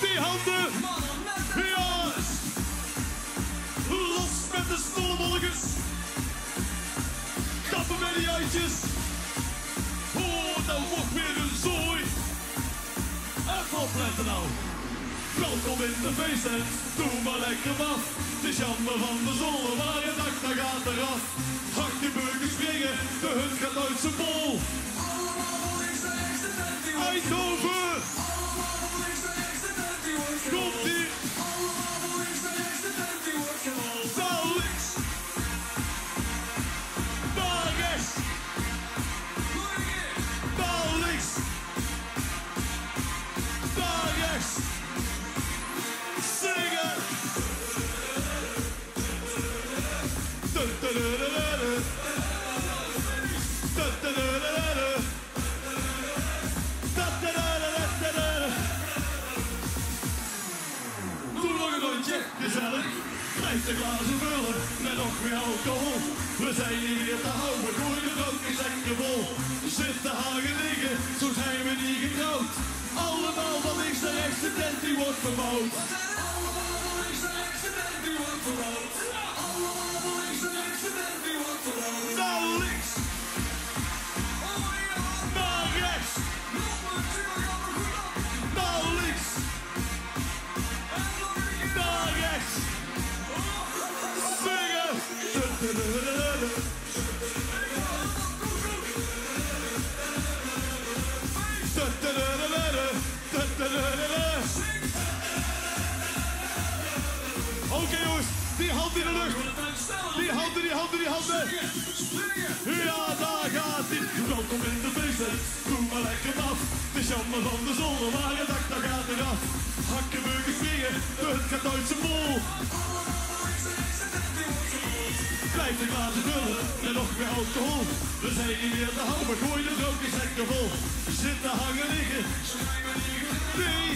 die handen. Ja. Los met de snollebolletjes. Kappen met die uitjes. Oh, dat wordt weer een zooi. Even opletten nou. Welkom in de feesttent, doe maar lekker af. Het is jammer van de zon, maar je dak daar gaat eraf. Hak die burgers springen, de hut gaat uit zijn bol. Gezellig. Blijf de glazen vullen met nog meer alcohol. We zijn hier weer te houden, gooi de rook is lekker vol. Zit te hangen liggen, zo zijn we niet getrouwd. Allemaal van links naar rechts, de tent die wordt verbouwd. Naar Oké jongens, die hand in de lucht. Die handen, die handen, die handen. Ja, daar gaat hij. Welkom in de feesten. Doe maar lekker af. Het is jammer van de zon, maar je dak, daar gaat eraf. Hakken, burgers, de hut gaat uit zijn bol. Blijf de glazen vullen en nog meer alcohol. We zijn hier weer te houden, gooi de rook lekker vol. Zitten, hangen, liggen. Nee.